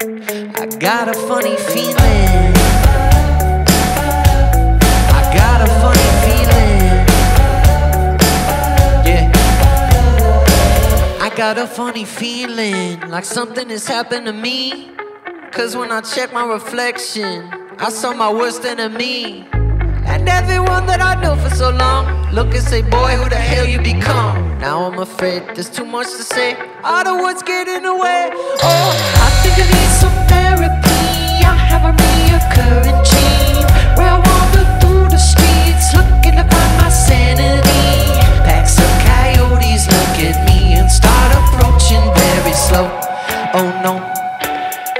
I got a funny feeling. I got a funny feeling. Yeah. I got a funny feeling like something has happened to me. Cause when I check my reflection, I saw my worst enemy. And everyone that I know for so long look and say, Boy, who the hell you become? Now I'm afraid there's too much to say. All the words get in the way. Oh,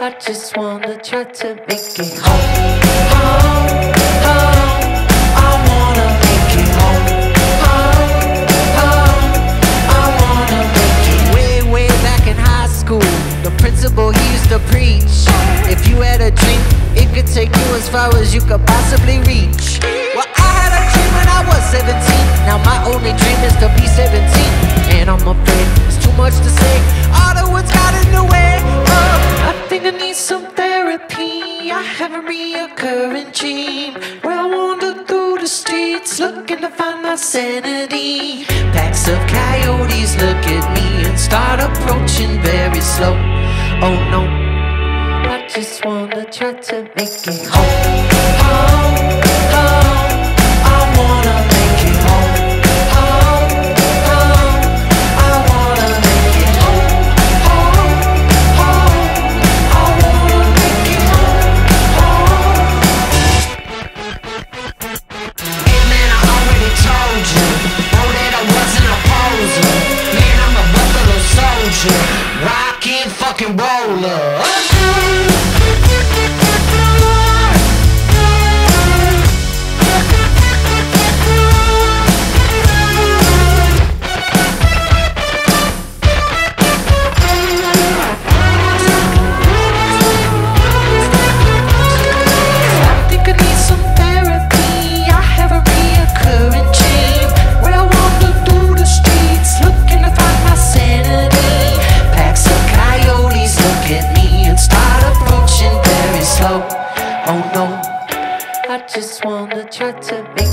I just wanna try to make it home. Home, home. I wanna make it home. Home, home. I wanna make it way, way back in high school. The principal he used to preach. If you had a dream, it could take you as far as you could possibly reach. Reoccurring dream where I wander through the streets looking to find my sanity. Packs of coyotes look at me and start approaching very slow. Oh no, I just wanna try to make it home. Home, home. Rockin' fucking roller. Try to be